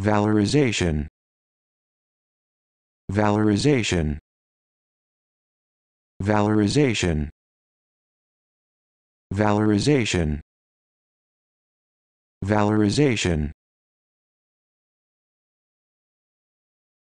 valorization. Valorization. Valorization. Valorization. Valorization.